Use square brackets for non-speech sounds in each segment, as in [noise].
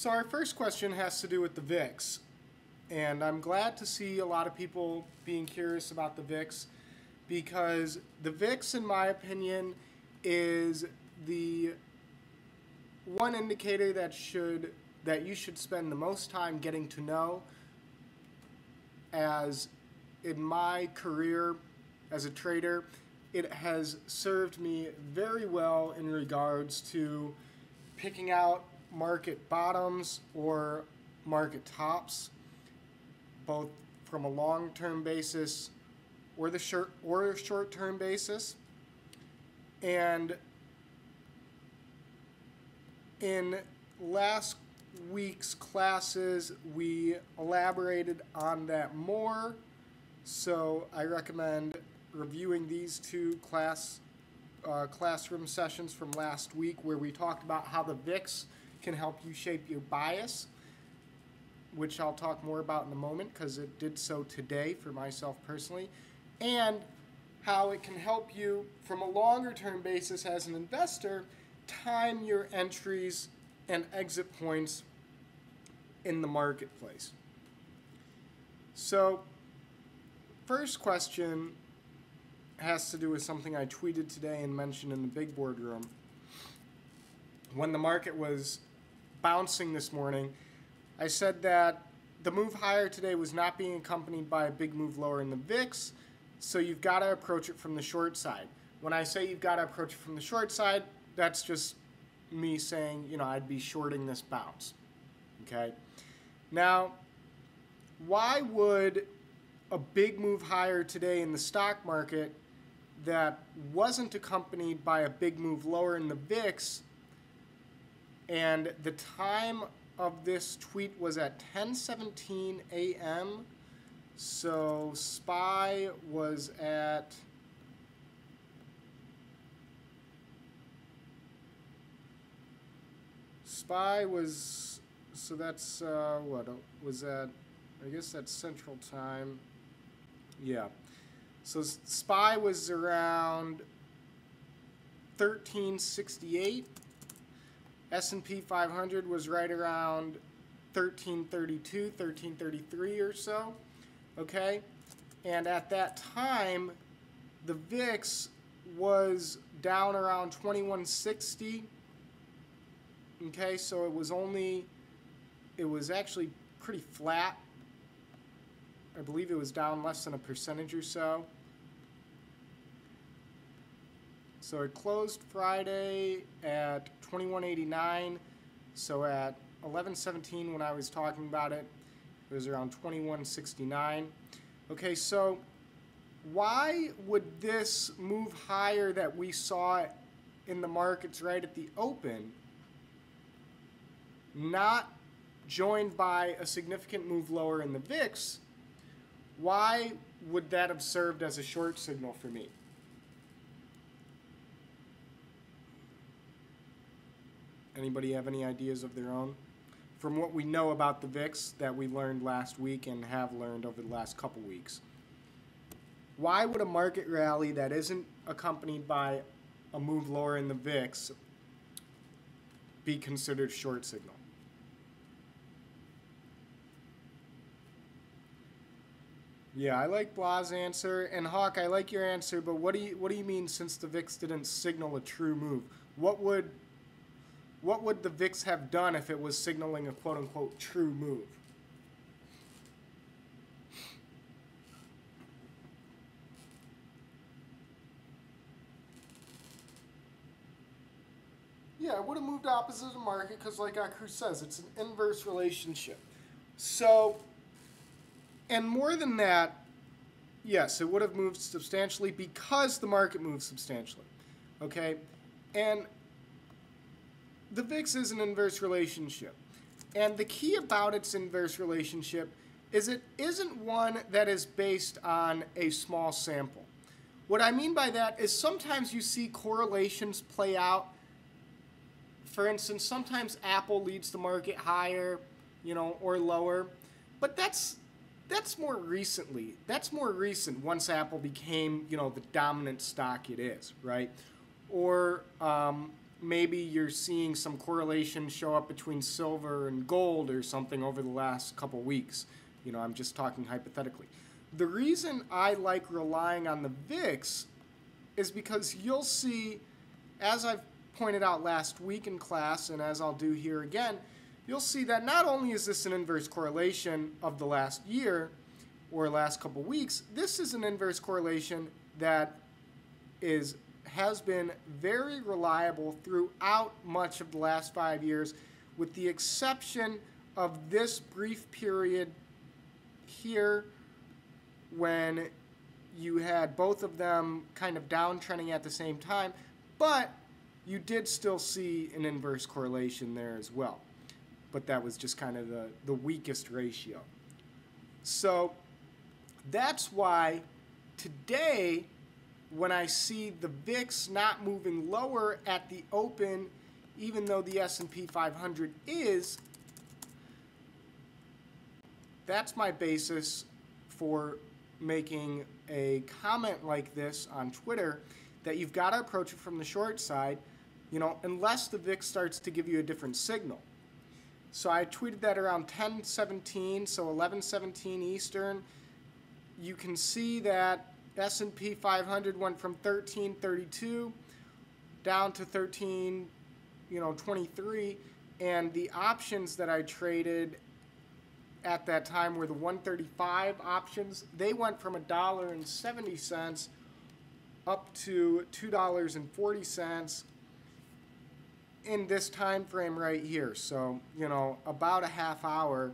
So our first question has to do with the VIX. And I'm glad to see a lot of people being curious about the VIX because the VIX, in my opinion, is the one indicator that should that you should spend the most time getting to know as in my career as a trader it has served me very well in regards to picking out market bottoms or market tops, both from a long-term basis or the short or a short-term basis. And in last week's classes, we elaborated on that more. So I recommend reviewing these two class uh, classroom sessions from last week where we talked about how the VIX can help you shape your bias, which I'll talk more about in a moment because it did so today for myself personally, and how it can help you from a longer term basis as an investor time your entries and exit points in the marketplace. So, first question has to do with something I tweeted today and mentioned in the big boardroom. When the market was bouncing this morning, I said that the move higher today was not being accompanied by a big move lower in the VIX, so you've got to approach it from the short side. When I say you've got to approach it from the short side, that's just me saying, you know, I'd be shorting this bounce. Okay? Now, why would a big move higher today in the stock market that wasn't accompanied by a big move lower in the VIX and the time of this tweet was at 10:17 a.m. So SPY was at SPY was so that's uh, what was that? I guess that's Central Time. Yeah. So SPY was around 1368 S&P 500 was right around 1332, 1333 or so. Okay? And at that time, the VIX was down around 2160. Okay, so it was only, it was actually pretty flat. I believe it was down less than a percentage or so. So it closed Friday at 2189. So at 1117 when I was talking about it, it was around 2169. Okay, so why would this move higher that we saw in the markets right at the open not joined by a significant move lower in the VIX, why would that have served as a short signal for me? Anybody have any ideas of their own? From what we know about the VIX that we learned last week and have learned over the last couple weeks, why would a market rally that isn't accompanied by a move lower in the VIX be considered short signal? Yeah, I like Blah's answer, and Hawk, I like your answer. But what do you what do you mean? Since the VIX didn't signal a true move, what would what would the VIX have done if it was signaling a quote unquote true move? Yeah, it would have moved opposite the market because, like Akru says, it's an inverse relationship. So, and more than that, yes, it would have moved substantially because the market moved substantially. Okay? And the VIX is an inverse relationship. And the key about its inverse relationship is it isn't one that is based on a small sample. What I mean by that is sometimes you see correlations play out. For instance, sometimes Apple leads the market higher, you know, or lower. But that's that's more recently. That's more recent once Apple became, you know, the dominant stock it is, right? Or um, maybe you're seeing some correlation show up between silver and gold or something over the last couple weeks. You know, I'm just talking hypothetically. The reason I like relying on the VIX is because you'll see, as I've pointed out last week in class, and as I'll do here again, you'll see that not only is this an inverse correlation of the last year or last couple weeks, this is an inverse correlation that is has been very reliable throughout much of the last five years, with the exception of this brief period here when you had both of them kind of downtrending at the same time, but you did still see an inverse correlation there as well but that was just kind of the, the weakest ratio. So that's why today, when I see the VIX not moving lower at the open, even though the S&P 500 is, that's my basis for making a comment like this on Twitter that you've got to approach it from the short side, you know, unless the VIX starts to give you a different signal. So I tweeted that around 10:17, so 11:17 Eastern. You can see that S&P 500 went from 1332 down to 13, you know, 23, and the options that I traded at that time were the 135 options. They went from a dollar and 70 cents up to $2.40 in this time frame right here. So, you know, about a half hour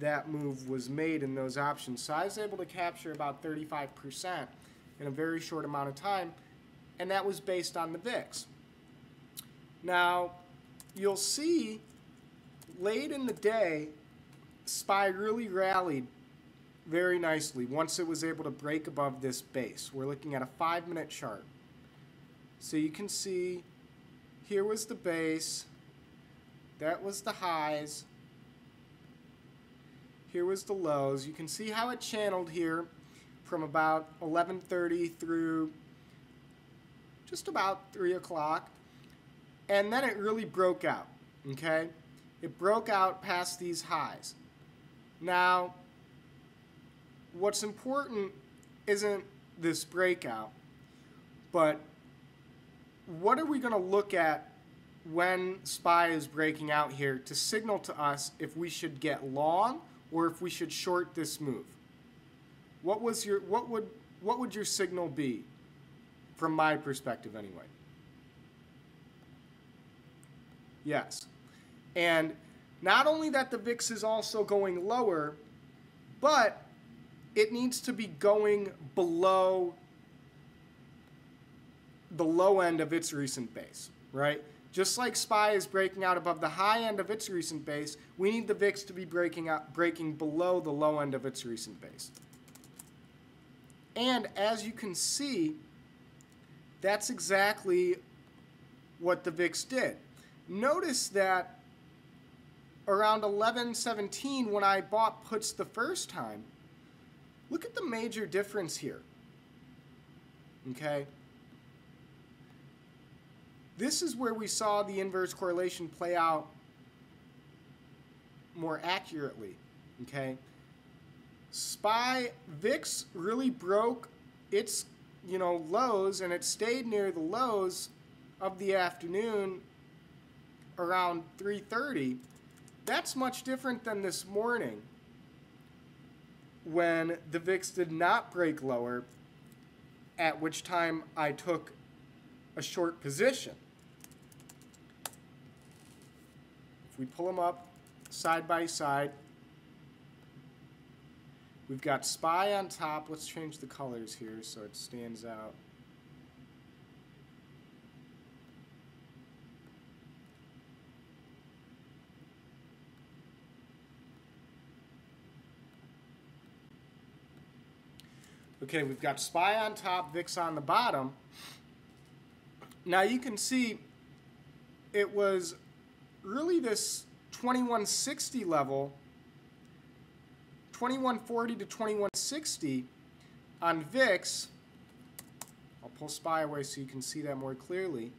that move was made in those options. So I was able to capture about 35% in a very short amount of time, and that was based on the VIX. Now, you'll see late in the day, SPY really rallied very nicely once it was able to break above this base. We're looking at a five minute chart. So you can see here was the base. That was the highs. Here was the lows. You can see how it channeled here from about 11.30 through just about 3 o'clock. And then it really broke out, okay? It broke out past these highs. Now, what's important isn't this breakout, but what are we going to look at when SPY is breaking out here to signal to us if we should get long or if we should short this move? What was your what would what would your signal be from my perspective anyway? Yes. And not only that the VIX is also going lower, but it needs to be going below the low end of its recent base, right? Just like SPY is breaking out above the high end of its recent base, we need the VIX to be breaking out, breaking below the low end of its recent base. And as you can see, that's exactly what the VIX did. Notice that around 11:17 when I bought puts the first time, look at the major difference here. Okay? This is where we saw the inverse correlation play out more accurately. Okay, SPY VIX really broke its you know lows and it stayed near the lows of the afternoon around 3:30. That's much different than this morning when the VIX did not break lower, at which time I took a short position. We pull them up side by side, we've got SPY on top. Let's change the colors here so it stands out. Okay, we've got SPY on top, VIX on the bottom. Now you can see it was really this 2160 level 2140 to 2160 on VIX, I'll pull SPY away so you can see that more clearly.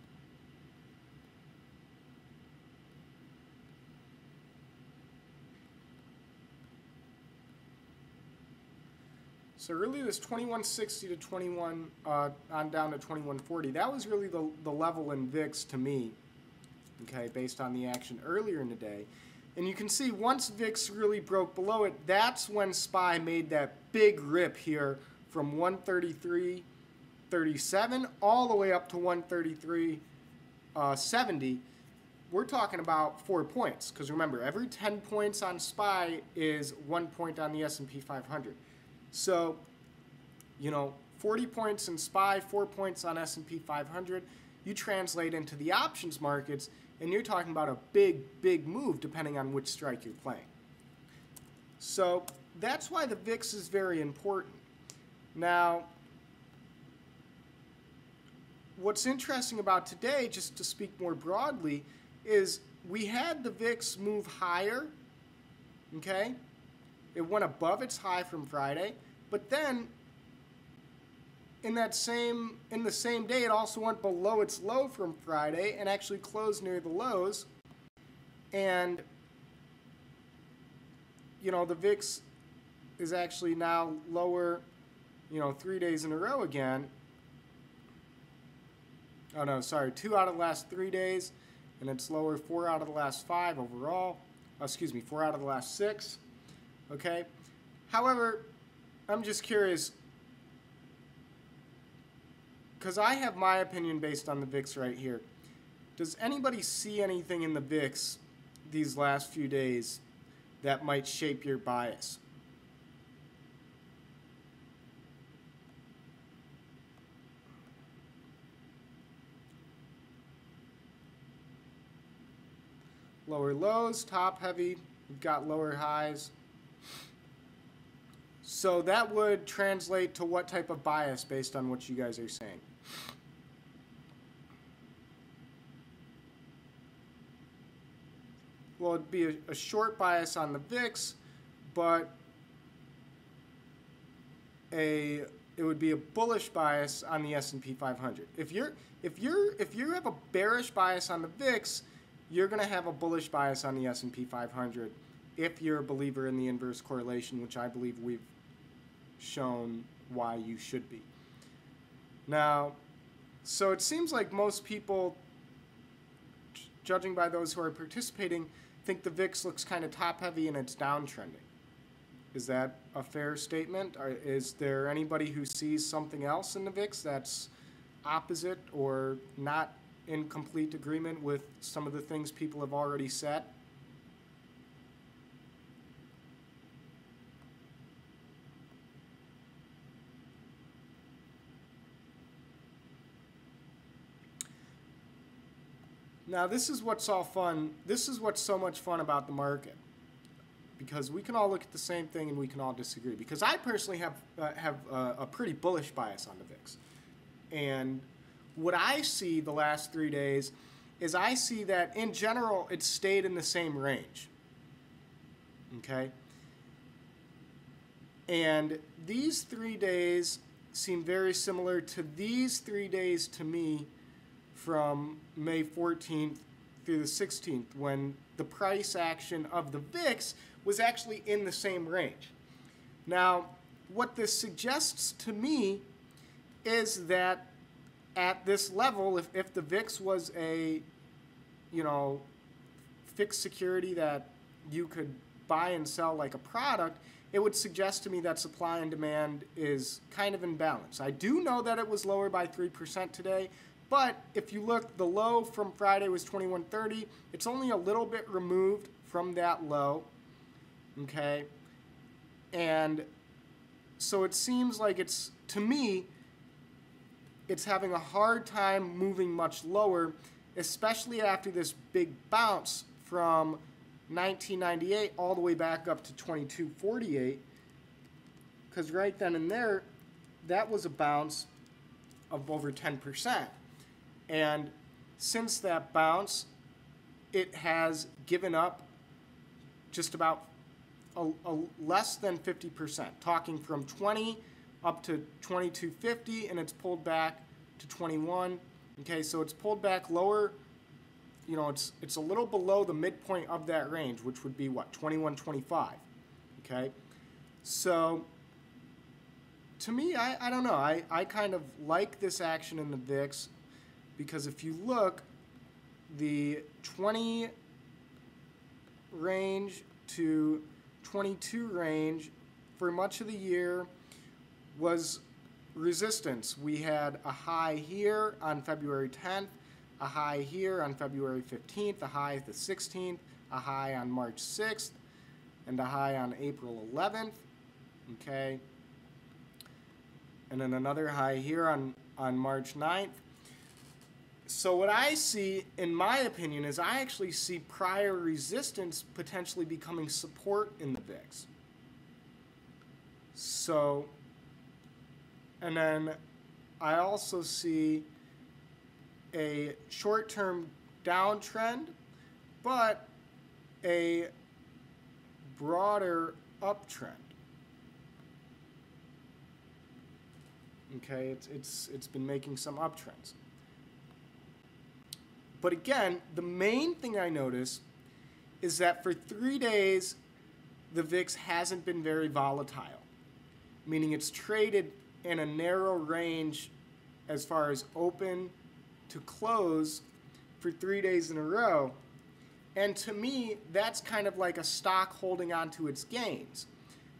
So really this 2160 to 21 uh, on down to 2140, that was really the, the level in VIX to me, okay, based on the action earlier in the day. And you can see once VIX really broke below it, that's when SPY made that big rip here from 133.37 all the way up to 133.70. Uh, We're talking about four points because remember, every 10 points on SPY is one point on the S&P 500. So, you know, 40 points in SPY, four points on S&P 500. You translate into the options markets, and you're talking about a big, big move depending on which strike you're playing. So that's why the VIX is very important. Now, what's interesting about today, just to speak more broadly, is we had the VIX move higher, okay? It went above its high from Friday, but then in that same in the same day it also went below its low from Friday and actually closed near the lows. And you know the VIX is actually now lower you know 3 days in a row again. Oh no sorry 2 out of the last 3 days and it's lower 4 out of the last 5 overall. Oh, excuse me 4 out of the last 6 okay? However I'm just curious because I have my opinion based on the VIX right here. Does anybody see anything in the VIX these last few days that might shape your bias? Lower lows, top heavy, we've got lower highs. So that would translate to what type of bias based on what you guys are saying? Well, it'd be a, a short bias on the VIX, but a it would be a bullish bias on the S&P 500. If you're if you're if you have a bearish bias on the VIX, you're going to have a bullish bias on the S&P 500 if you're a believer in the inverse correlation, which I believe we've shown why you should be. Now, so it seems like most people, judging by those who are participating, think the VIX looks kind of top heavy and it's downtrending. Is that a fair statement? Or is there anybody who sees something else in the VIX that's opposite or not in complete agreement with some of the things people have already said? Now, this is what's all fun. This is what's so much fun about the market. Because we can all look at the same thing and we can all disagree. Because I personally have, uh, have uh, a pretty bullish bias on the VIX. And what I see the last three days is I see that in general it stayed in the same range. Okay? And these three days seem very similar to these three days to me from May 14th through the 16th when the price action of the VIX was actually in the same range. Now, what this suggests to me is that at this level, if, if the VIX was a, you know, fixed security that you could buy and sell like a product, it would suggest to me that supply and demand is kind of in balance. I do know that it was lower by 3% today, but if you look, the low from Friday was 2130. It's only a little bit removed from that low. Okay. And so it seems like it's, to me, it's having a hard time moving much lower, especially after this big bounce from 1998 all the way back up to 2248. Because right then and there, that was a bounce of over 10%. And since that bounce, it has given up just about a, a less than 50%, talking from 20 up to 2250, and it's pulled back to 21. Okay, so it's pulled back lower. You know, it's it's a little below the midpoint of that range, which would be what 2125. Okay, so to me, I, I don't know. I, I kind of like this action in the VIX because if you look, the 20 range to 22 range for much of the year was resistance. We had a high here on February 10th, a high here on February 15th, a high the 16th, a high on March 6th, and a high on April 11th. Okay. And then another high here on, on March 9th. So what I see, in my opinion, is I actually see prior resistance potentially becoming support in the VIX. So, and then I also see a short-term downtrend, but a broader uptrend. Okay, it's, it's, it's been making some uptrends. But again, the main thing I notice is that for three days, the VIX hasn't been very volatile, meaning it's traded in a narrow range as far as open to close for three days in a row. And to me, that's kind of like a stock holding on to its gains.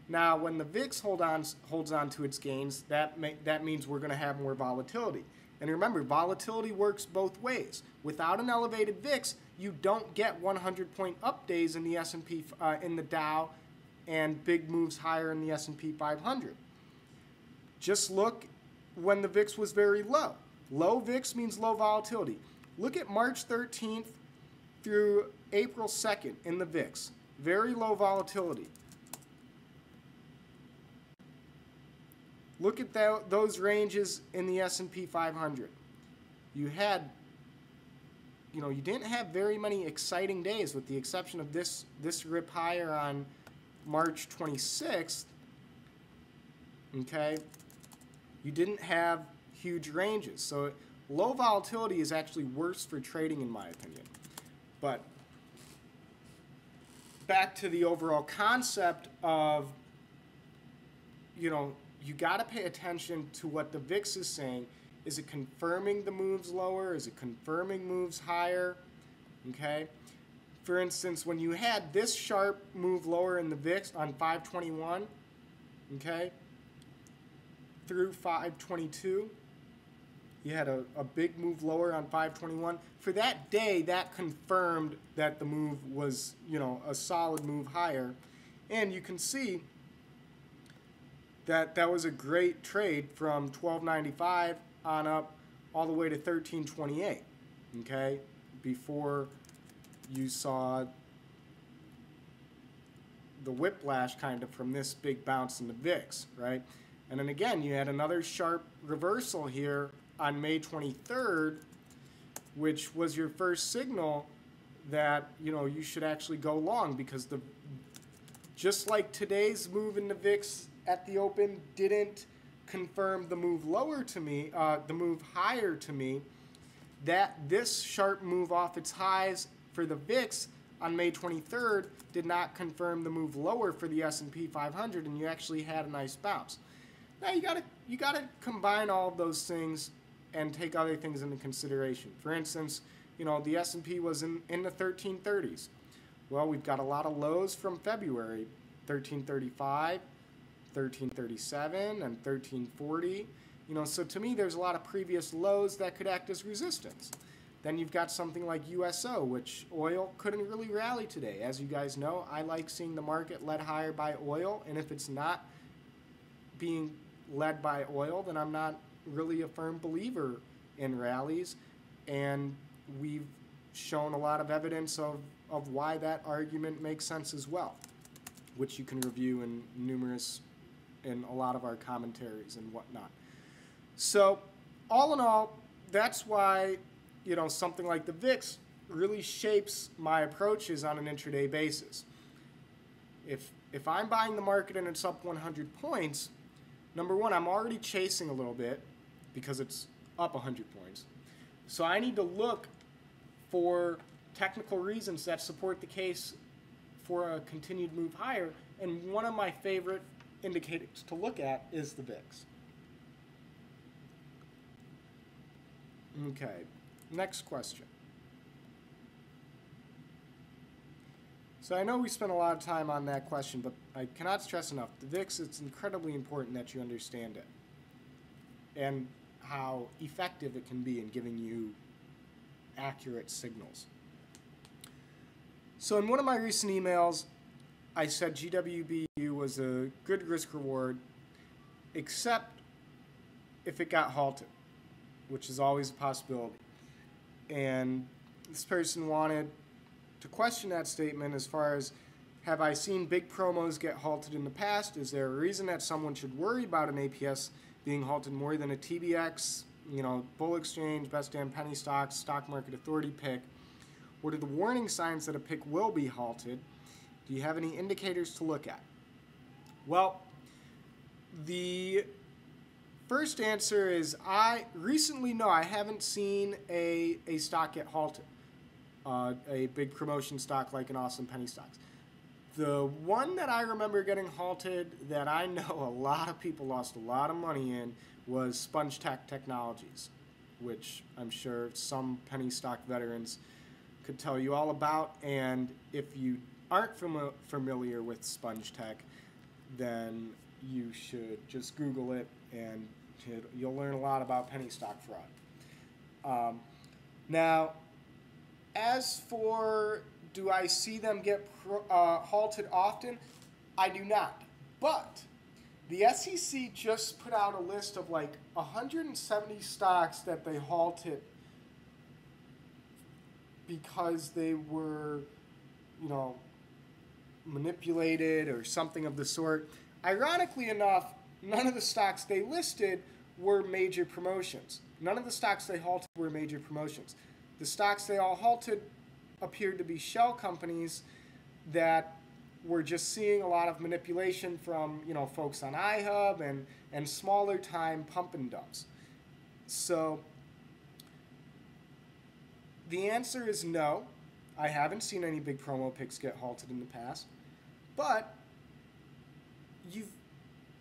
Now, when the VIX hold on, holds on to its gains, that, may, that means we're going to have more volatility. And remember, volatility works both ways. Without an elevated VIX, you don't get 100 point up days in the S&P uh, in the Dow and big moves higher in the S&P 500. Just look when the VIX was very low. Low VIX means low volatility. Look at March 13th through April 2nd in the VIX. Very low volatility. Look at that, those ranges in the S&P 500. You had, you know, you didn't have very many exciting days, with the exception of this this rip higher on March 26th. Okay, you didn't have huge ranges, so low volatility is actually worse for trading, in my opinion. But back to the overall concept of, you know, you got to pay attention to what the VIX is saying. Is it confirming the moves lower? Is it confirming moves higher? Okay. For instance, when you had this sharp move lower in the VIX on 521, okay, through 522, you had a, a big move lower on 521. For that day, that confirmed that the move was, you know, a solid move higher. And you can see that that was a great trade from 12.95 on up all the way to 13.28 okay before you saw the whiplash kind of from this big bounce in the VIX, right? And then again, you had another sharp reversal here on May 23rd, which was your first signal that, you know, you should actually go long because the just like today's move in the VIX at the open didn't confirm the move lower to me, uh, the move higher to me, that this sharp move off its highs for the VIX on May 23rd did not confirm the move lower for the S&P 500 and you actually had a nice bounce. Now you got to you got to combine all those things and take other things into consideration. For instance, you know, the S&P was in in the 1330s. Well, we've got a lot of lows from February, 1335, 1337 and 1340. You know, so to me, there's a lot of previous lows that could act as resistance. Then you've got something like USO, which oil couldn't really rally today. As you guys know, I like seeing the market led higher by oil, and if it's not being led by oil, then I'm not really a firm believer in rallies. And we've shown a lot of evidence of, of why that argument makes sense as well, which you can review in numerous in a lot of our commentaries and whatnot. So, all in all, that's why you know something like the VIX really shapes my approaches on an intraday basis. If if I'm buying the market and it's up 100 points, number one, I'm already chasing a little bit because it's up 100 points. So I need to look for technical reasons that support the case for a continued move higher. And one of my favorite indicators to look at is the VIX. Okay, next question. So I know we spent a lot of time on that question, but I cannot stress enough the VIX, it's incredibly important that you understand it and how effective it can be in giving you accurate signals. So in one of my recent emails, I said GWBU was a good risk reward, except if it got halted, which is always a possibility. And this person wanted to question that statement as far as have I seen big promos get halted in the past? Is there a reason that someone should worry about an APS being halted more than a TBX, you know, bull exchange, best damn penny stocks, stock market authority pick? What are the warning signs that a pick will be halted? Do you have any indicators to look at? Well, the first answer is I recently no, I haven't seen a, a stock get halted uh, a big promotion stock like an awesome penny stocks. The one that I remember getting halted that I know a lot of people lost a lot of money in was Sponge Tech Technologies, which I'm sure some penny stock veterans could tell you all about. And if you aren't fam- familiar with Sponge Tech, then you should just Google it and you'll learn a lot about penny stock fraud. Um, now, as for do I see them get uh, halted often? I do not. But the SEC just put out a list of like 170 stocks that they halted because they were, you know, manipulated or something of the sort. Ironically enough, none of the stocks they listed were major promotions. None of the stocks they halted were major promotions. The stocks they all halted appeared to be shell companies that were just seeing a lot of manipulation from you know folks on iHub and and smaller time pump and dumps. So the answer is no. I haven't seen any big promo picks get halted in the past, but you've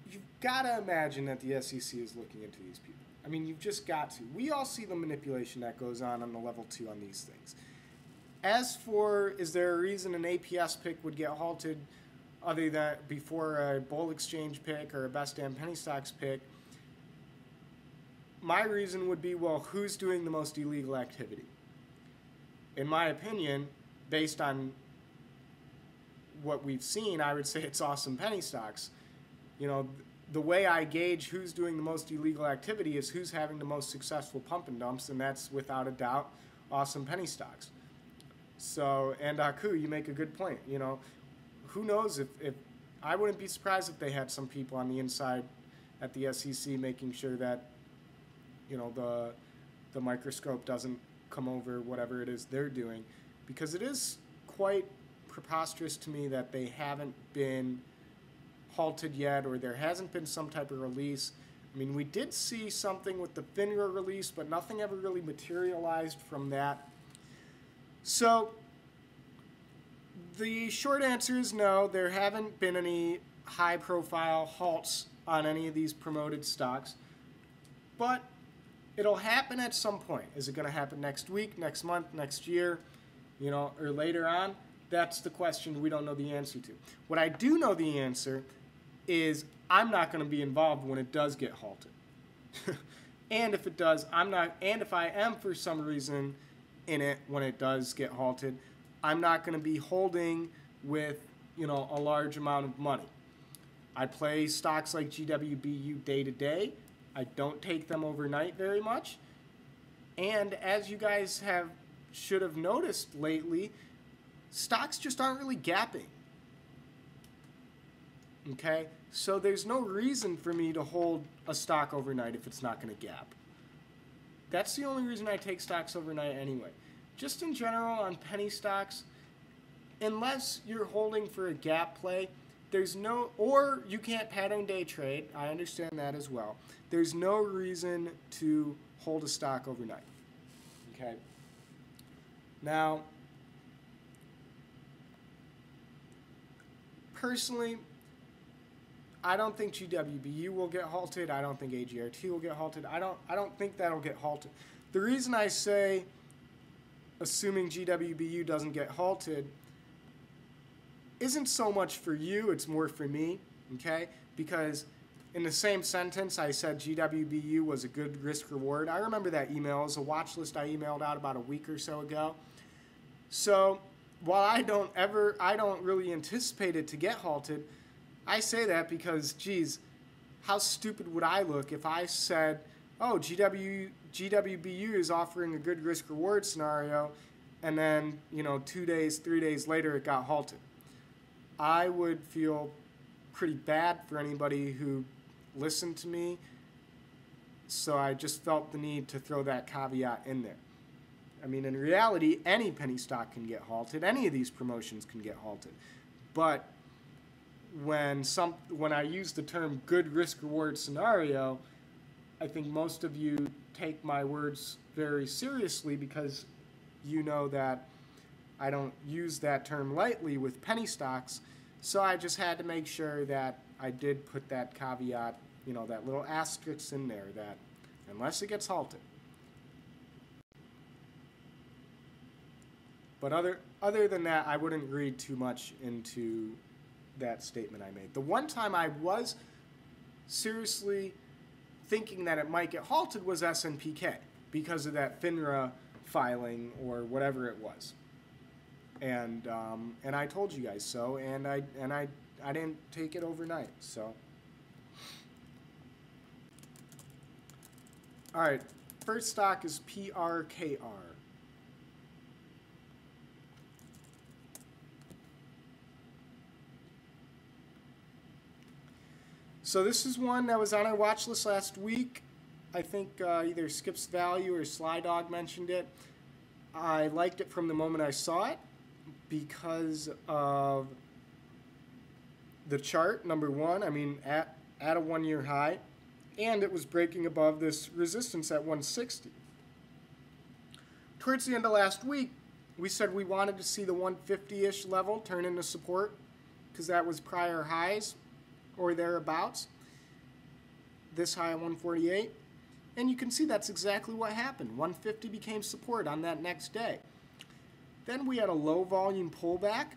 you've got to imagine that the SEC is looking into these people. I mean, you've just got to. We all see the manipulation that goes on on the level two on these things. As for, is there a reason an APS pick would get halted other than before a bull exchange pick or a best damn penny stocks pick? My reason would be, well, who's doing the most illegal activity? In my opinion, based on what we've seen, I would say it's awesome penny stocks. You know, the way I gauge who's doing the most illegal activity is who's having the most successful pump and dumps, and that's without a doubt awesome penny stocks. So, and uh, Aku, you make a good point. You know, who knows if, if I wouldn't be surprised if they had some people on the inside at the SEC making sure that, you know, the the microscope doesn't come over whatever it is they're doing, because it is quite preposterous to me that they haven't been halted yet or there hasn't been some type of release. I mean, we did see something with the FINRA release, but nothing ever really materialized from that. So, the short answer is no, there haven't been any high profile halts on any of these promoted stocks. But it'll happen at some point. Is it going to happen next week, next month, next year, you know, or later on? That's the question we don't know the answer to. What I do know the answer is I'm not going to be involved when it does get halted. [laughs] and if it does, I'm not, and if I am for some reason in it when it does get halted, I'm not going to be holding with, you know, a large amount of money. I play stocks like GWBU day to day. I don't take them overnight very much. And as you guys have should have noticed lately, stocks just aren't really gapping. Okay? So there's no reason for me to hold a stock overnight if it's not going to gap. That's the only reason I take stocks overnight anyway. Just in general on penny stocks, unless you're holding for a gap play, there's no, or you can't pattern day trade. I understand that as well. There's no reason to hold a stock overnight. Okay. Now, personally, I don't think GWBU will get halted. I don't think AGRT will get halted. I don't I don't think that'll get halted. The reason I say assuming GWBU doesn't get halted isn't so much for you, it's more for me, okay? Because in the same sentence, I said GWBU was a good risk reward. I remember that email. It was a watch list I emailed out about a week or so ago. So while I don't ever, I don't really anticipate it to get halted, I say that because, geez, how stupid would I look if I said, oh, GW, GWBU is offering a good risk reward scenario, and then, you know, two days, three days later, it got halted. I would feel pretty bad for anybody who listened to me. So I just felt the need to throw that caveat in there. I mean, in reality, any penny stock can get halted. Any of these promotions can get halted. But when some when I use the term good risk reward scenario, I think most of you take my words very seriously because you know that I don't use that term lightly with penny stocks. So I just had to make sure that I did put that caveat, you know, that little asterisk in there that unless it gets halted. But other other than that, I wouldn't read too much into that statement I made. The one time I was seriously thinking that it might get halted was SNPK because of that FINRA filing or whatever it was. And um, and I told you guys so, and I and I I didn't take it overnight. So. All right, first stock is PRKR. So this is one that was on our watch list last week. I think uh, either Skips Value or Sly Dog mentioned it. I liked it from the moment I saw it because of the chart, number one. I mean, at, at a one year high, and it was breaking above this resistance at 160. Towards the end of last week, we said we wanted to see the 150 ish level turn into support because that was prior highs or thereabouts. This high at 148. And you can see that's exactly what happened. 150 became support on that next day. Then we had a low volume pullback.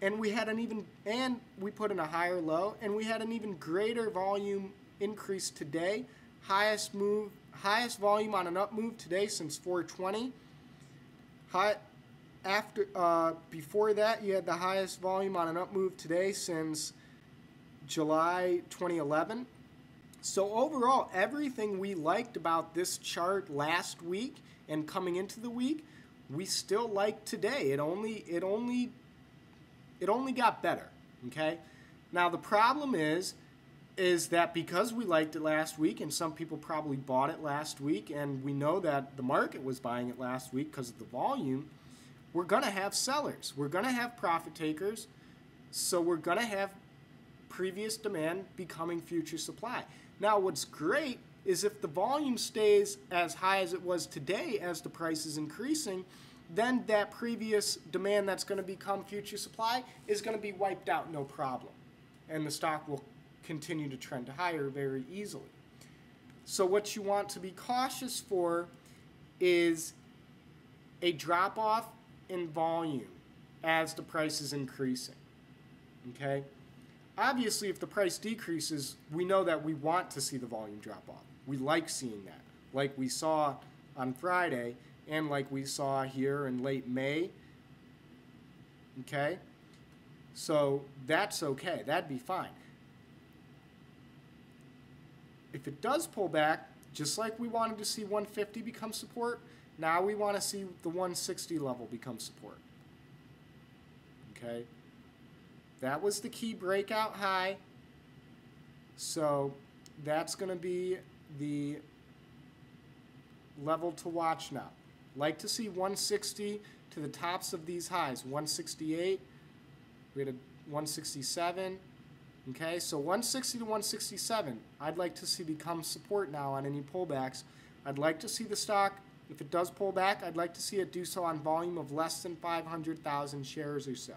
And we had an even, and we put in a higher low, and we had an even greater volume increase today. Highest move, highest volume on an up move today since 420. High, after, uh, before that, you had the highest volume on an up move today since July 2011. So overall, everything we liked about this chart last week and coming into the week, we still like today. It only it only it only got better, okay? Now the problem is is that because we liked it last week and some people probably bought it last week and we know that the market was buying it last week because of the volume, we're going to have sellers. We're going to have profit takers. So we're going to have previous demand becoming future supply. Now, what's great is if the volume stays as high as it was today as the price is increasing, then that previous demand that's going to become future supply is going to be wiped out no problem. And the stock will continue to trend higher very easily. So, what you want to be cautious for is a drop off in volume as the price is increasing. Okay? Obviously, if the price decreases, we know that we want to see the volume drop off. We like seeing that, like we saw on Friday and like we saw here in late May. Okay? So that's okay. That'd be fine. If it does pull back, just like we wanted to see 150 become support, now we want to see the 160 level become support. Okay? That was the key breakout high. So that's going to be the level to watch now. Like to see 160 to the tops of these highs. 168. We had a 167. Okay, so 160 to 167, I'd like to see become support now on any pullbacks. I'd like to see the stock, if it does pull back, I'd like to see it do so on volume of less than 500,000 shares or so.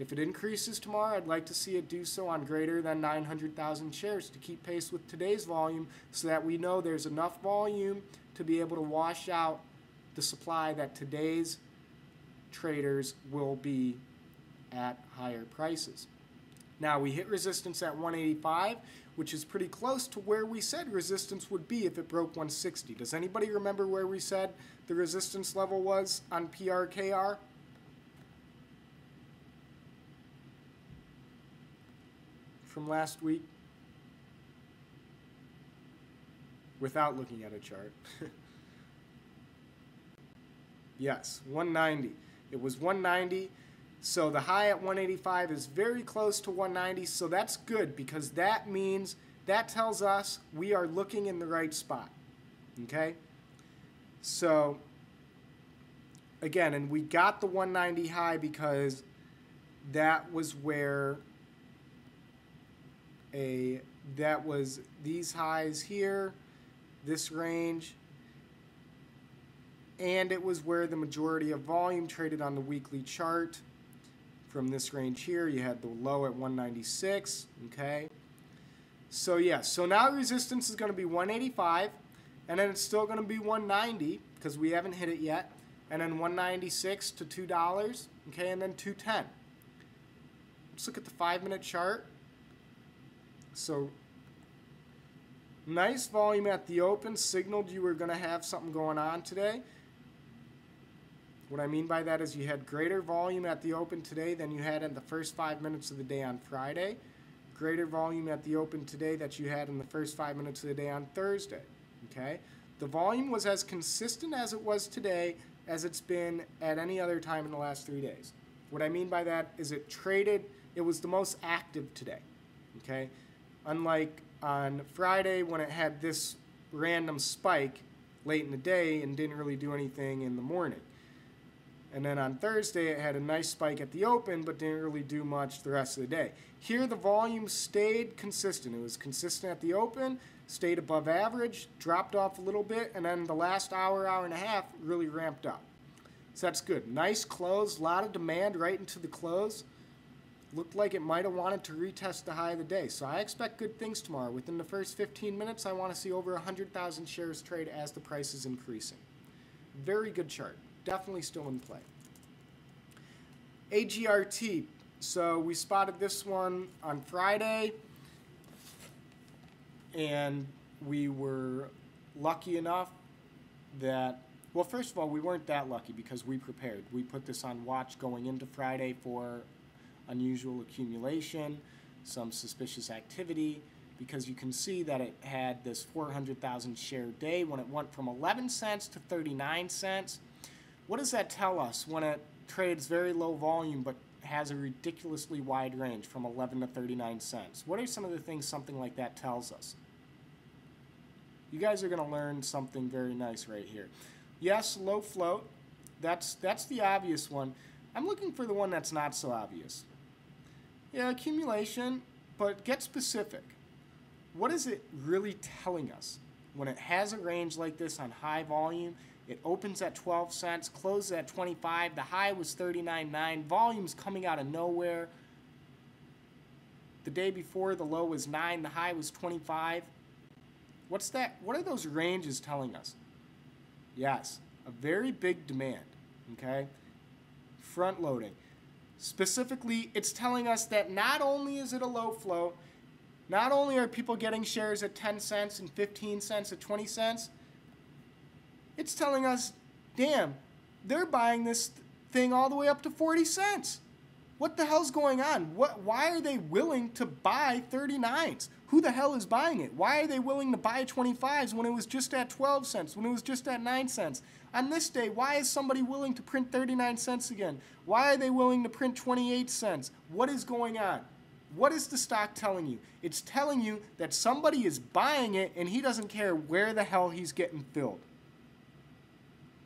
If it increases tomorrow, I'd like to see it do so on greater than 900,000 shares to keep pace with today's volume so that we know there's enough volume to be able to wash out the supply that today's traders will be at higher prices. Now we hit resistance at 185, which is pretty close to where we said resistance would be if it broke 160. Does anybody remember where we said the resistance level was on PRKR? From last week? Without looking at a chart. [laughs] yes, 190. It was 190. So the high at 185 is very close to 190. So that's good because that means that tells us we are looking in the right spot. Okay? So again, and we got the 190 high because that was where a that was these highs here, this range, and it was where the majority of volume traded on the weekly chart. From this range here, you had the low at 196, okay? So yeah, so now resistance is going to be 185, and then it's still going to be 190 because we haven't hit it yet, and then 196 to $2, okay, and then 210. Let's look at the five-minute chart. So nice volume at the open signaled you were going to have something going on today. What I mean by that is you had greater volume at the open today than you had in the first five minutes of the day on Friday. Greater volume at the open today that you had in the first five minutes of the day on Thursday. Okay? The volume was as consistent as it was today as it's been at any other time in the last three days. What I mean by that is it traded, it was the most active today. Okay? Unlike on Friday when it had this random spike late in the day and didn't really do anything in the morning. And then on Thursday, it had a nice spike at the open, but didn't really do much the rest of the day. Here, the volume stayed consistent. It was consistent at the open, stayed above average, dropped off a little bit, and then the last hour, hour and a half really ramped up. So that's good. Nice close, a lot of demand right into the close. Looked like it might have wanted to retest the high of the day. So I expect good things tomorrow. Within the first 15 minutes, I want to see over 100,000 shares trade as the price is increasing. Very good chart definitely still in play. AGRT. So we spotted this one on Friday, and we were lucky enough that, well, first of all, we weren't that lucky because we prepared. We put this on watch going into Friday for unusual accumulation, some suspicious activity, because you can see that it had this 400,000 share day when it went from 11 cents to 39 cents what does that tell us when it trades very low volume but has a ridiculously wide range from 11 to 39 cents? What are some of the things something like that tells us? You guys are going to learn something very nice right here. Yes, low float. That's that's the obvious one. I'm looking for the one that's not so obvious. Yeah, accumulation, but get specific. What is it really telling us when it has a range like this on high volume it opens at 12 cents, closes at 25. The high was 39.9. Volume's coming out of nowhere. The day before, the low was 9. The high was 25. What's that? What are those ranges telling us? Yes, a very big demand. Okay? Front loading. Specifically, it's telling us that not only is it a low float, not only are people getting shares at 10 cents and 15 cents at 20 cents, it's telling us, damn, they're buying this thing all the way up to 40 cents. What the hell's going on? What why are they willing to buy 39s? Who the hell is buying it? Why are they willing to buy 25s when it was just at 12 cents, when it was just at 9 cents? On this day, why is somebody willing to print 39 cents again? Why are they willing to print 28 cents? What is going on? What is the stock telling you? It's telling you that somebody is buying it and he doesn't care where the hell he's getting filled.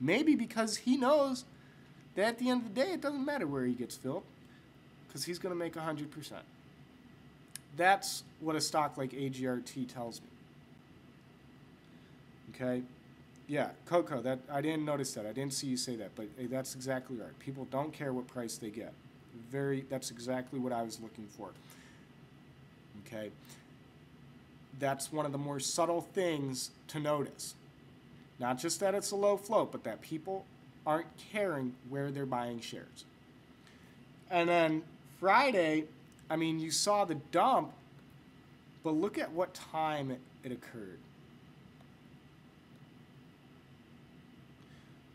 Maybe because he knows that at the end of the day, it doesn't matter where he gets filled. Because he's going to make 100%. That's what a stock like AGRT tells me. Okay? Yeah, Coco, that I didn't notice that. I didn't see you say that, but hey, that's exactly right. People don't care what price they get. Very that's exactly what I was looking for. Okay? That's one of the more subtle things to notice. Not just that it's a low float, but that people aren't caring where they're buying shares. And then Friday, I mean, you saw the dump, but look at what time it, occurred.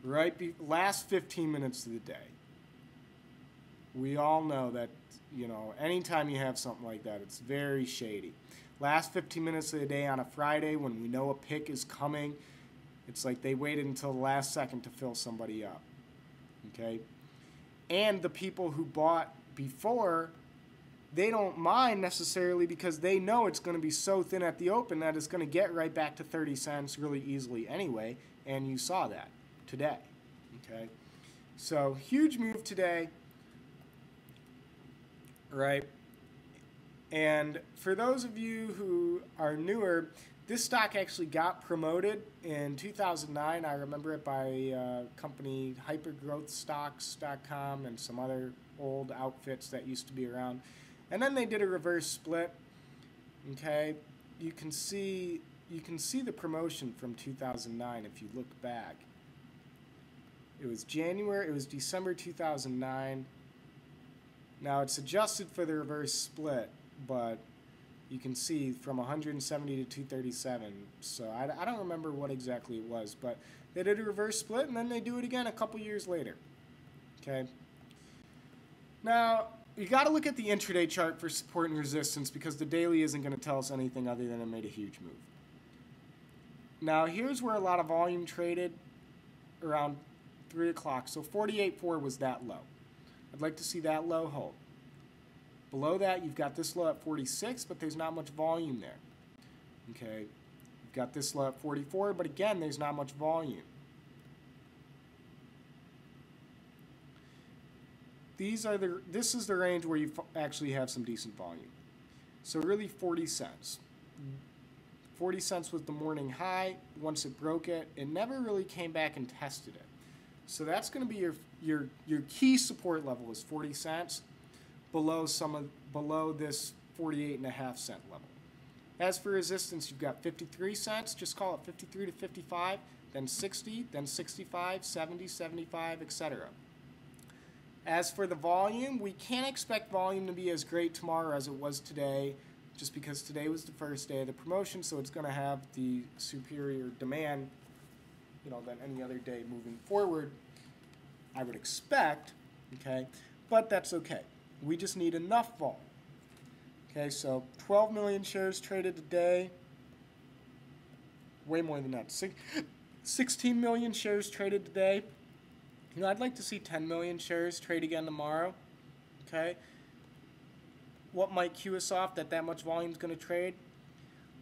Right, be, last 15 minutes of the day. We all know that, you know, anytime you have something like that, it's very shady. Last 15 minutes of the day on a Friday when we know a pick is coming, it's like they waited until the last second to fill somebody up. Okay? And the people who bought before, they don't mind necessarily because they know it's going to be so thin at the open that it's going to get right back to 30 cents really easily anyway. And you saw that today. Okay? So, huge move today. Right? And for those of you who are newer, this stock actually got promoted in 2009. I remember it by a company hypergrowthstocks.com and some other old outfits that used to be around. And then they did a reverse split. Okay, you can see you can see the promotion from 2009 if you look back. It was January, it was December 2009. Now it's adjusted for the reverse split, but you can see from 170 to 237. So I, I don't remember what exactly it was, but they did a reverse split and then they do it again a couple years later. Okay. Now, you got to look at the intraday chart for support and resistance because the daily isn't going to tell us anything other than it made a huge move. Now, here's where a lot of volume traded around 3 o'clock. So 48.4 was that low. I'd like to see that low hold. Below that, you've got this low at 46, but there's not much volume there. Okay, you've got this low at 44, but again, there's not much volume. These are the, this is the range where you actually have some decent volume. So really 40 cents. 40 cents was the morning high. Once it broke it, it never really came back and tested it. So that's going to be your, your, your key support level is 40 cents below some of below this 48 and a half cent level. As for resistance, you've got 53 cents, just call it 53 to 55, then 60, then 65, 70, 75, etc. As for the volume, we can't expect volume to be as great tomorrow as it was today, just because today was the first day of the promotion, so it's going to have the superior demand, you know, than any other day moving forward. I would expect, okay, but that's okay. We just need enough volume. Okay, so 12 million shares traded today. Way more than that. 16 million shares traded today. You know, I'd like to see 10 million shares trade again tomorrow. Okay. What might cue us off that that much volume is going to trade?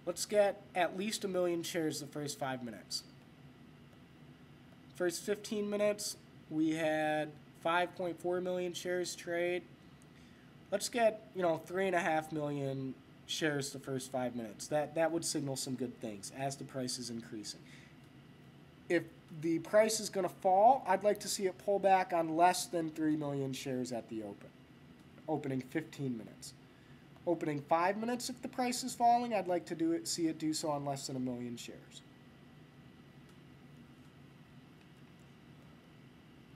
Let's get at least a million shares the first five minutes. First 15 minutes, we had 5.4 million shares trade let's get you know three and a half million shares the first five minutes. That that would signal some good things as the price is increasing. If the price is going to fall, I'd like to see it pull back on less than three million shares at the open, opening 15 minutes. Opening five minutes, if the price is falling, I'd like to do it, see it do so on less than a million shares.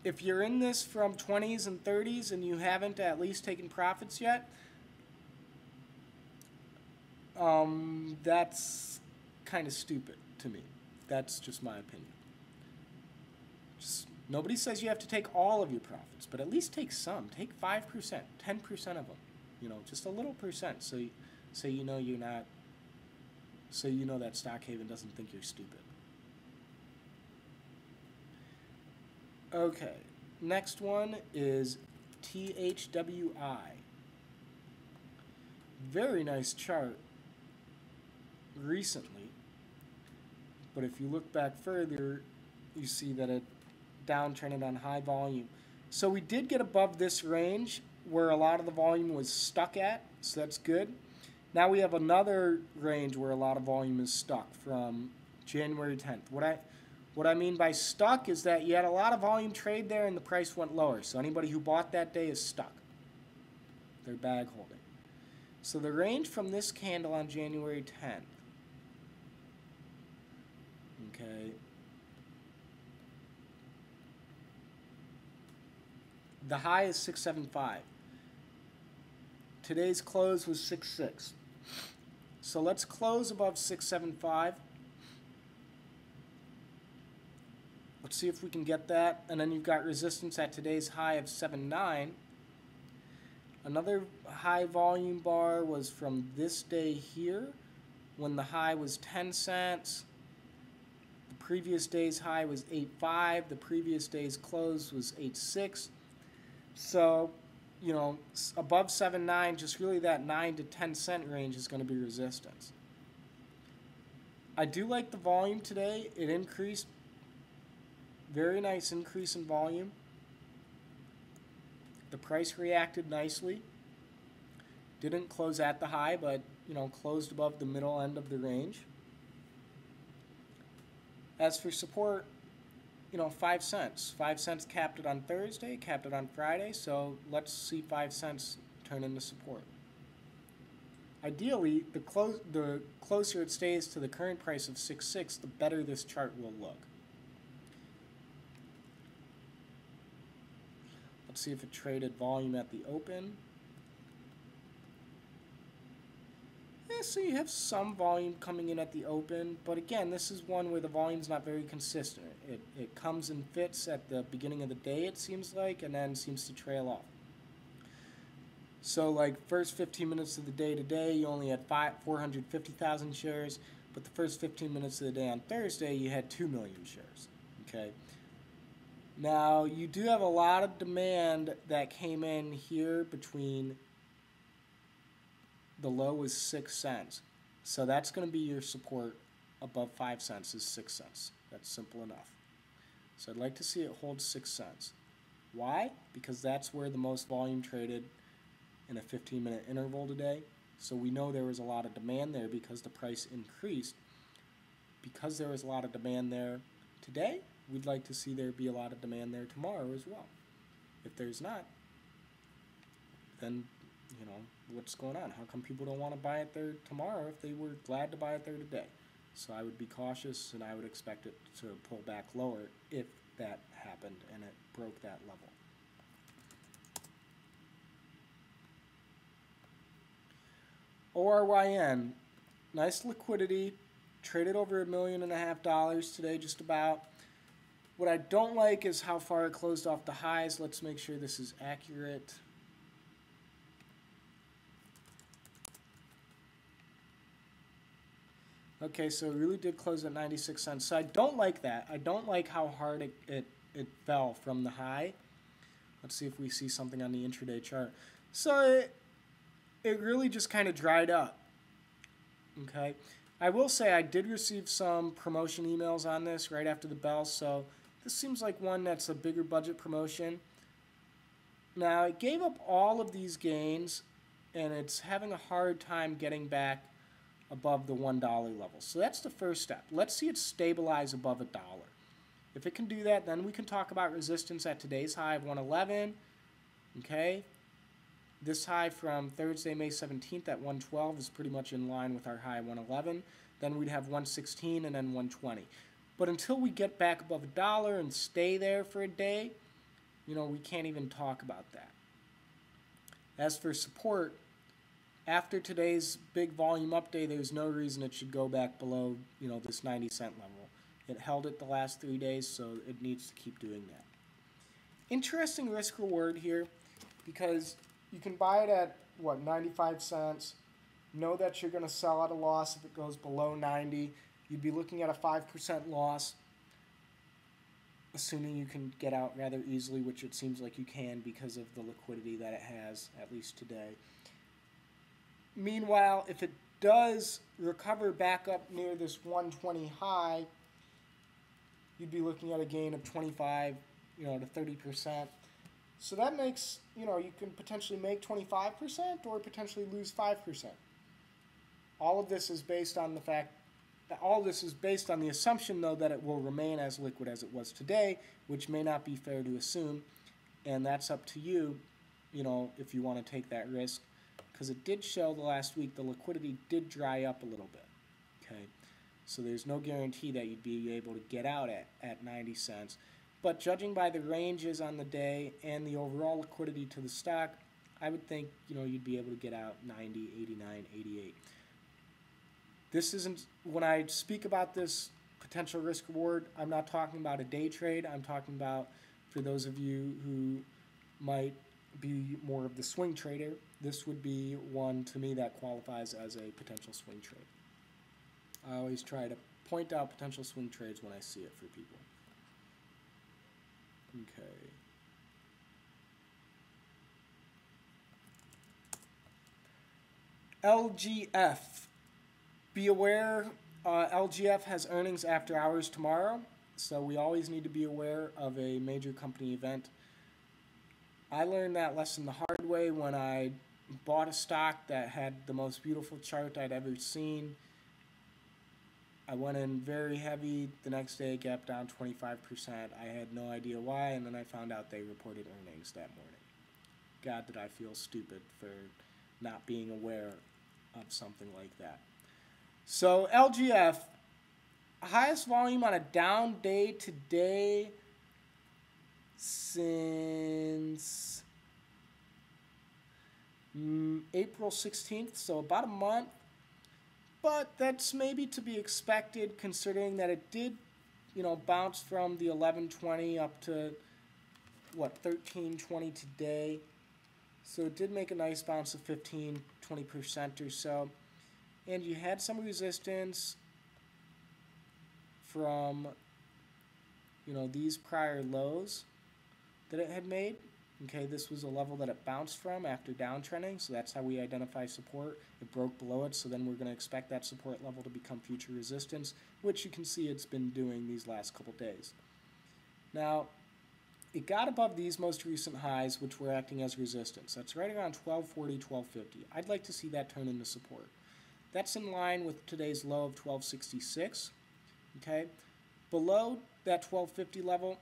if you're in this from 20s and 30s and you haven't at least taken profits yet, um, that's kind of stupid to me. That's just my opinion. Just, nobody says you have to take all of your profits, but at least take some. Take 5%, 10% of them. You know, just a little percent so you, so you know you're not, so you know that Stockhaven doesn't think you're stupid. Okay, next one is THWI. Very nice chart recently, but if you look back further, you see that it downtrended on high volume. So we did get above this range where a lot of the volume was stuck at, so that's good. Now we have another range where a lot of volume is stuck from January 10th. What I what I mean by stuck is that you had a lot of volume trade there and the price went lower. So anybody who bought that day is stuck. They're bag holding. So the range from this candle on January 10th. Okay. The high is 675. Today's close was 66. So let's close above 675. Let's see if we can get that. And then you've got resistance at today's high of 7.9. Another high volume bar was from this day here when the high was 10 cents. The previous day's high was 8.5. The previous day's close was 8.6. So, you know, above 7.9, just really that 9 to 10 cent range is going to be resistance. I do like the volume today. It increased. Very nice increase in volume. The price reacted nicely. Didn't close at the high, but you know, closed above the middle end of the range. As for support, you know, five cents. Five cents capped it on Thursday, capped it on Friday, so let's see five cents turn into support. Ideally, the, clo the closer it stays to the current price of 6.6, the better this chart will look. Let's see if it traded volume at the open. Yeah, so you have some volume coming in at the open, but again, this is one where the volume's not very consistent. It, it comes and fits at the beginning of the day, it seems like, and then seems to trail off. So, like, first 15 minutes of the day today, you only had five, 450,000 shares, but the first 15 minutes of the day on Thursday, you had 2 million shares. Okay? Now, you do have a lot of demand that came in here between the low was 6 cents. So that's going to be your support above 5 cents is 6 cents. That's simple enough. So I'd like to see it hold 6 cents. Why? Because that's where the most volume traded in a 15 minute interval today. So we know there was a lot of demand there because the price increased. Because there was a lot of demand there today, we'd like to see there be a lot of demand there tomorrow as well. If there's not, then, you know, what's going on? How come people don't want to buy it there tomorrow if they were glad to buy it there today? So I would be cautious and I would expect it to pull back lower if that happened and it broke that level. ORYN, nice liquidity, traded over a million and a half dollars today just about. What I don't like is how far it closed off the highs. Let's make sure this is accurate. Okay, so it really did close at 96 cents. So I don't like that. I don't like how hard it, it, it fell from the high. Let's see if we see something on the intraday chart. So it, it really just kind of dried up. Okay. I will say I did receive some promotion emails on this right after the bell, so this seems like one that's a bigger budget promotion. Now, it gave up all of these gains, and it's having a hard time getting back above the $1 level. So that's the first step. Let's see it stabilize above a dollar. If it can do that, then we can talk about resistance at today's high of 111. Okay. This high from Thursday, May 17th at 112 is pretty much in line with our high 111. Then we'd have 116 and then 120. But until we get back above a dollar and stay there for a day, you know, we can't even talk about that. As for support, after today's big volume update, there's no reason it should go back below, you know, this 90 cent level. It held it the last three days, so it needs to keep doing that. Interesting risk reward here because you can buy it at, what, 95 cents. Know that you're going to sell at a loss if it goes below 90 you'd be looking at a 5% loss, assuming you can get out rather easily, which it seems like you can because of the liquidity that it has, at least today. Meanwhile, if it does recover back up near this 120 high, you'd be looking at a gain of 25, you know, to 30%. So that makes, you know, you can potentially make 25% or potentially lose 5%. All of this is based on the fact that all this is based on the assumption, though, that it will remain as liquid as it was today, which may not be fair to assume. And that's up to you, you know, if you want to take that risk. Because it did show the last week the liquidity did dry up a little bit. Okay. So there's no guarantee that you'd be able to get out at, at 90 cents. But judging by the ranges on the day and the overall liquidity to the stock, I would think, you know, you'd be able to get out 90, 89, 88. This isn't, when I speak about this potential risk reward, I'm not talking about a day trade. I'm talking about, for those of you who might be more of the swing trader, this would be one to me that qualifies as a potential swing trade. I always try to point out potential swing trades when I see it for people. Okay. LGF. Be aware, uh, LGF has earnings after hours tomorrow, so we always need to be aware of a major company event. I learned that lesson the hard way when I bought a stock that had the most beautiful chart I'd ever seen I went in very heavy. The next day, it down 25%. I had no idea why, and then I found out they reported earnings that morning. God, did I feel stupid for not being aware of something like that. So, LGF, highest volume on a down day today since mm, April 16th, so about a month but that's maybe to be expected considering that it did, you know, bounce from the 1120 up to what 1320 today. So it did make a nice bounce of 15, 20% or so. And you had some resistance from, you know, these prior lows that it had made. Okay, this was a level that it bounced from after downtrending, so that's how we identify support. It broke below it, so then we're going to expect that support level to become future resistance, which you can see it's been doing these last couple days. Now, it got above these most recent highs, which were acting as resistance. That's right around 1240, 1250. I'd like to see that turn into support. That's in line with today's low of 1266. Okay, below that 1250 level,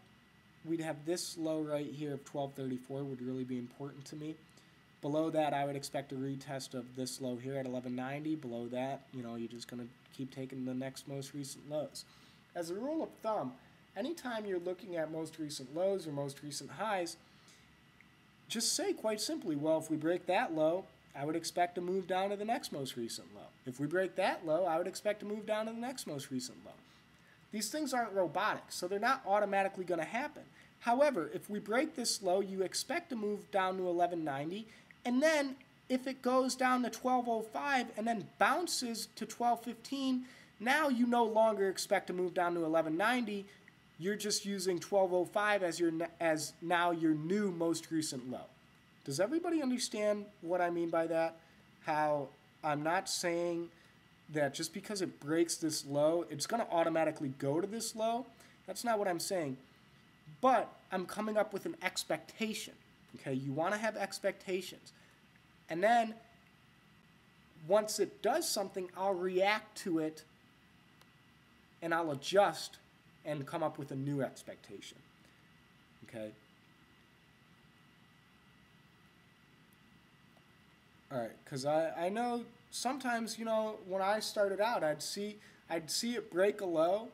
we'd have this low right here of 1234 would really be important to me. Below that, I would expect a retest of this low here at 1190. Below that, you know, you're just going to keep taking the next most recent lows. As a rule of thumb, anytime you're looking at most recent lows or most recent highs, just say quite simply, well, if we break that low, I would expect to move down to the next most recent low. If we break that low, I would expect to move down to the next most recent low. These things aren't robotic, so they're not automatically going to happen. However, if we break this low, you expect to move down to 1190, and then if it goes down to 1205 and then bounces to 1215, now you no longer expect to move down to 1190. You're just using 1205 as your as now your new most recent low. Does everybody understand what I mean by that? How I'm not saying that just because it breaks this low, it's going to automatically go to this low. That's not what I'm saying. But I'm coming up with an expectation. Okay, you want to have expectations. And then once it does something, I'll react to it and I'll adjust and come up with a new expectation. Okay? All right, because I, I know sometimes, you know, when I started out, I'd see I'd see it break a low,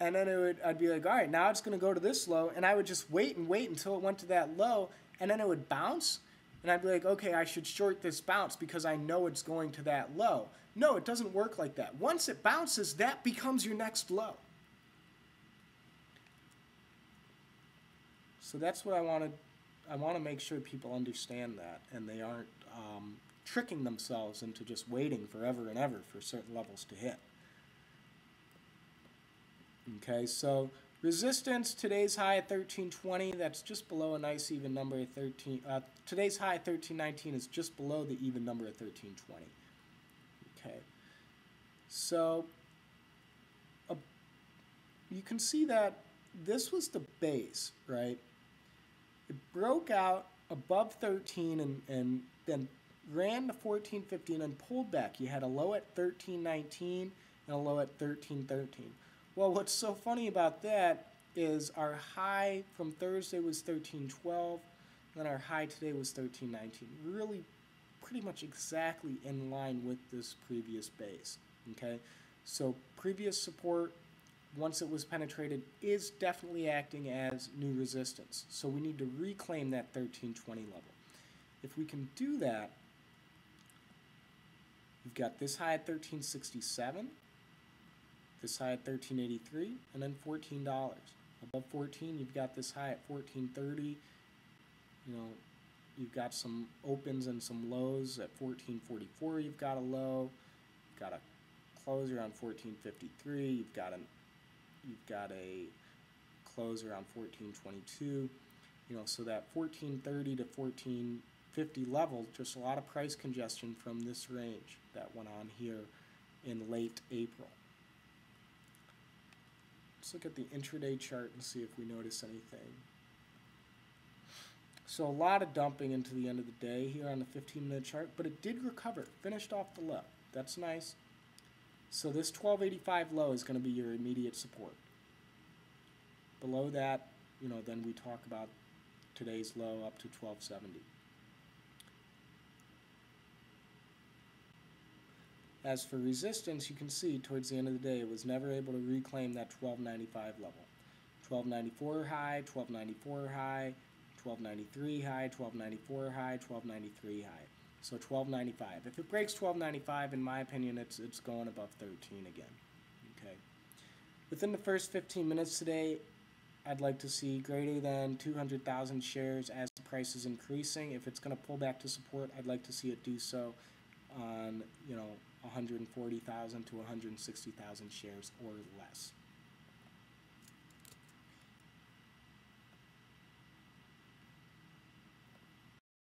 and then it would I'd be like, all right, now it's going to go to this low, and I would just wait and wait until it went to that low, and then it would bounce, and I'd be like, okay, I should short this bounce because I know it's going to that low. No, it doesn't work like that. Once it bounces, that becomes your next low. So that's what I want to I want to make sure people understand that and they aren't um, tricking themselves into just waiting forever and ever for certain levels to hit. Okay, so resistance, today's high at 1320, that's just below a nice even number of 13. Uh, today's high at 1319 is just below the even number of 1320. Okay, so uh, you can see that this was the base, right? It broke out above 13 and, and then ran to 14.50 and pulled back. You had a low at 13.19 and a low at 13.13. Well, what's so funny about that is our high from Thursday was 13.12, and our high today was 13.19. Really pretty much exactly in line with this previous base. Okay, so previous support, once it was penetrated, is definitely acting as new resistance. So we need to reclaim that 1320 level. If we can do that, we've got this high at 1367, this high at 1383, and then $14. Above 14, you've got this high at 1430. You know, you've got some opens and some lows at 1444. You've got a low. You've got a close around 1453. You've got an you've got a close around 1422. You know, so that 1430 to 1450 level, just a lot of price congestion from this range that went on here in late April. Let's look at the intraday chart and see if we notice anything. So a lot of dumping into the end of the day here on the 15 minute chart, but it did recover, finished off the low. That's nice. So this 1285 low is going to be your immediate support. Below that, you know, then we talk about today's low up to 1270. As for resistance, you can see towards the end of the day, it was never able to reclaim that 1295 level. 1294 high, 1294 high, 1293 high, 1294 high, 1293 high. So 1295. If it breaks 1295, in my opinion, it's it's going above 13 again. Okay. Within the first 15 minutes today, I'd like to see greater than 200,000 shares as the price is increasing. If it's going to pull back to support, I'd like to see it do so on, you know, 140,000 to 160,000 shares or less.